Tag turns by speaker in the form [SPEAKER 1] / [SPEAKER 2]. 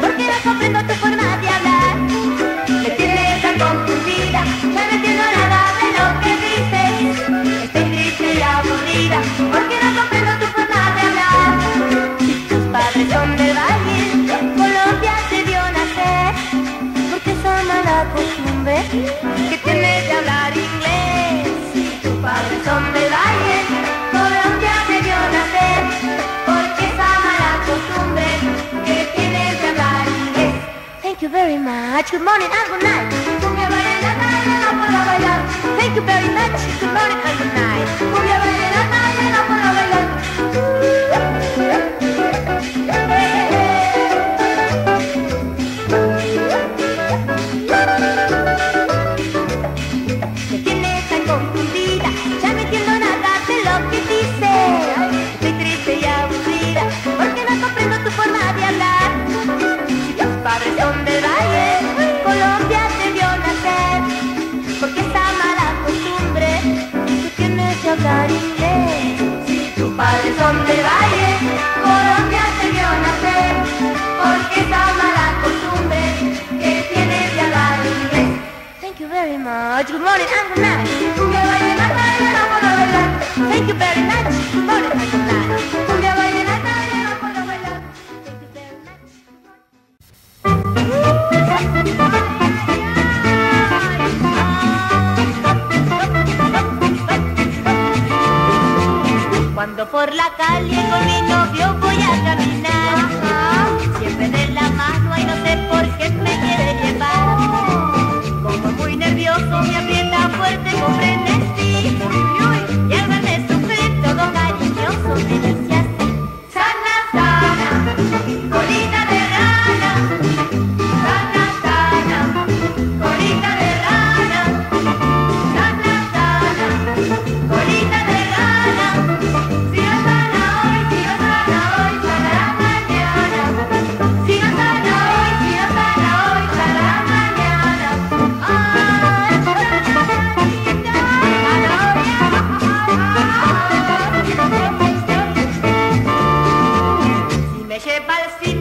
[SPEAKER 1] porque no comprendo tu forma much. Good morning and good night. Cumbia vallenata y no puedo bailar. Thank you very much. Good morning and good night. Cumbia vallenata y no puedo valle, Colombia vio nacer. Porque mala costumbre que de hablar inglés. Thank you very much. Good morning and good night. Y no puedo bailar. Thank you very much. Good morning por la calle con que sepa.